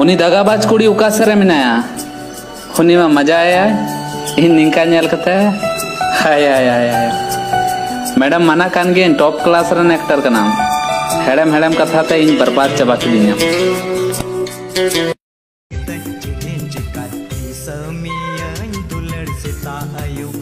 उनी दगाबाज कुड़ी उकासरे मेनाया उनी मा मज़ा आया इन निंका नेल कते हाय हाय हाय हाय। मैडम मना कान गे टॉप क्लास रन एक्टर का नाम। हेडम हेडम कथा ते इन बर्बाद चबा ayu Hermian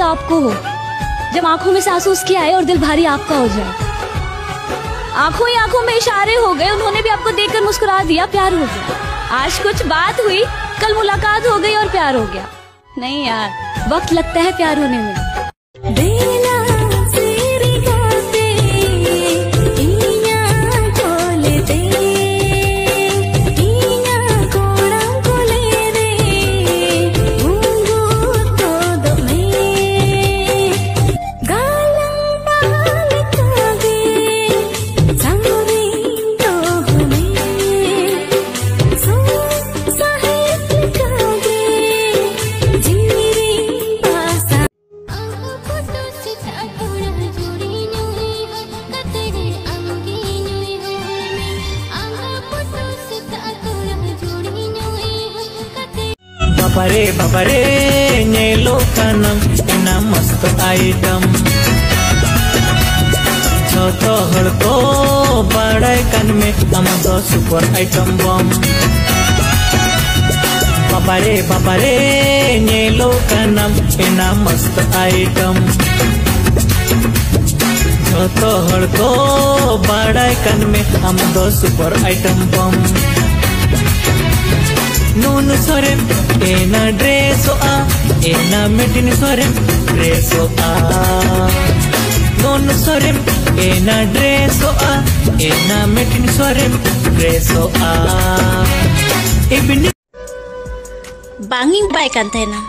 दर्द आपको हो। जब आँखों में सांसू उसकी आए और दिल भारी आपका हो जाए। आँखों ही आँखों में इशारे हो गए, उन्होंने भी आपको देखकर मुस्कुरा दिया, प्यार हो गया। आज कुछ बात हुई, कल मुलाकात हो गई और प्यार हो गया। नहीं यार, वक्त लगता है प्यार होने में। Nyelo kanam ina mast item छोटो हड़को बड़े कन में हम तो सुपर आइटम बम बाबारे बाबारे nyelo kanam ina mast item छोटो हड़को बड़े कन में हम तो सुपर आइटम बम नून सोरेम एना ड्रेसो आ एना मिटिन सोरेम ड्रेसो आ। नून सोरेम एना ड्रेसो आ एना मिटिन सोरेम ड्रेसो आ। इबिन बांगिंग पाय कंथेना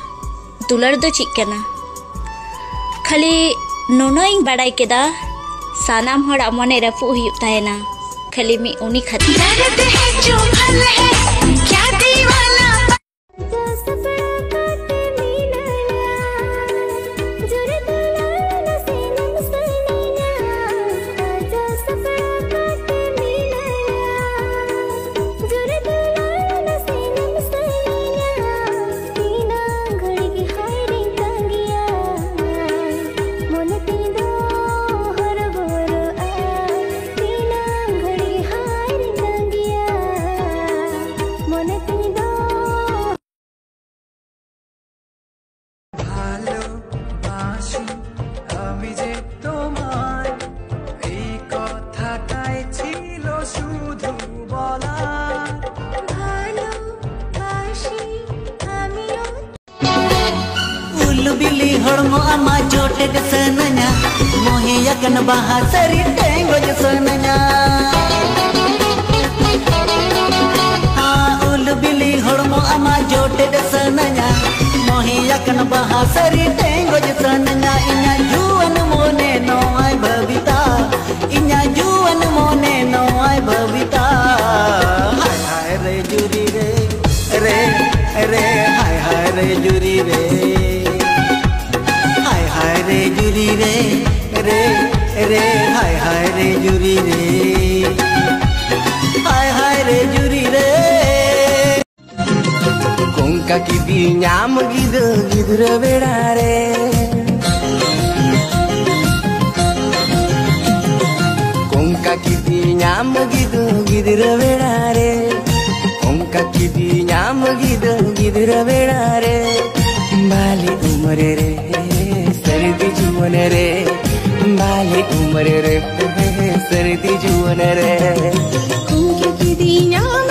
दुलर दो चिकना खाली नोनोइं बड़ाई के दा सानाम हर अमने रफू हुई खाली मी उनी खाती ಹೊಡ್ಮೋ ಅಮ್ಮ ಚೋಟೆಗ ಸನನ ಮೋಹಿಯ ಕಣ ಬಹ ಸರಿ ಟೆಂಗೋಜ ಸನನ ಉಲು ಬಿಲಿ ಹೊಡ್ಮೋ ಅಮ್ಮ ಜೋಟೆಗ ಸನನ ಮೋಹಿಯ ಕಣ ಬಹ ಸರಿ ಟೆಂಗೋಜ ಸನನ ಇನ್ನ ಜೂವನ ಮೋನೆ ನೋಯ್ ಭವಿತಾ ಇನ್ನ ಗಿದು ಗಿದುರ ಬೇಡಾರೆ ಕೊಂಕ ಕಿದಿ ನ್ಯಾಮ ಗಿದು ಗಿದುರ ಬೇಡಾರೆ ಕೊಂಕ ಕಿದಿ ನ್ಯಾಮ ಗಿದು ಗಿದುರ ಬೇಡಾರೆ ಬಾಲಿ ಉಮರೆ ರೇ ಸರ್ದಿ ಜುವನ ರೇ ಬಾಲಿ ಉಮರೆ ರೇ ಸರ್ದಿ ಜುವನ ರೇ ಕೊಂಕ ಕಿದಿ ನ್ಯಾಮ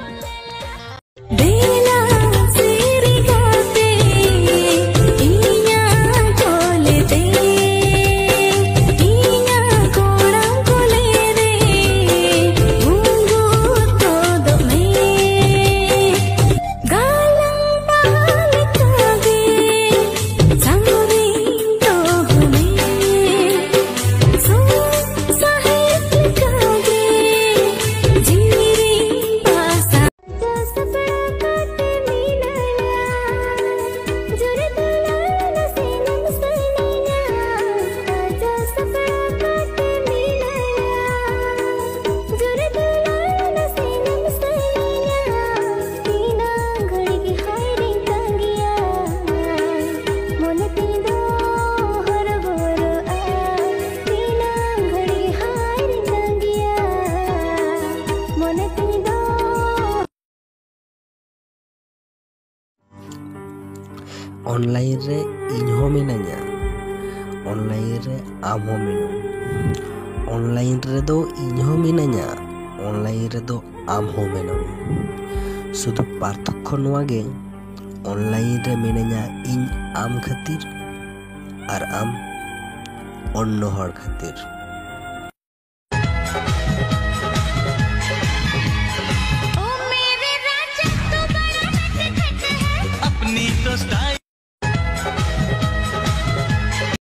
Bela ᱚᱱᱞᱟᱭᱤᱱ ᱨᱮ ᱤᱧ ᱦᱚᱸ ᱢᱤᱱᱟᱹᱧᱟ ᱚᱱᱞᱟᱭᱤᱱ ᱨᱮ ᱟᱢ ᱦᱚᱸ ᱢᱤᱱᱟᱹᱧ ᱚᱱᱞᱟᱭᱤᱱ ᱨᱮᱫᱚ ᱤᱧ ᱦᱚᱸ ᱢᱤᱱᱟᱹᱧᱟ ᱚᱱᱞᱟᱭᱤᱱ ᱨᱮᱫᱚ ᱟᱢ ᱦᱚᱸ ᱢᱮᱱᱟᱢ ᱥᱩᱫᱷᱩ ᱯᱟᱨᱛᱷᱚᱠᱠᱚ ᱱᱚᱣᱟ ᱜᱮ ᱚᱱᱞᱟᱭᱤᱱ ᱨᱮ ᱢᱤᱱᱟᱹᱧᱟ ᱤᱧ ᱟᱢ ᱠᱷᱟᱹᱛᱤᱨ ᱟᱨ ᱟᱢ ᱚᱱᱱᱚ ᱦᱚᱲ ᱠᱷᱟᱹᱛᱤᱨ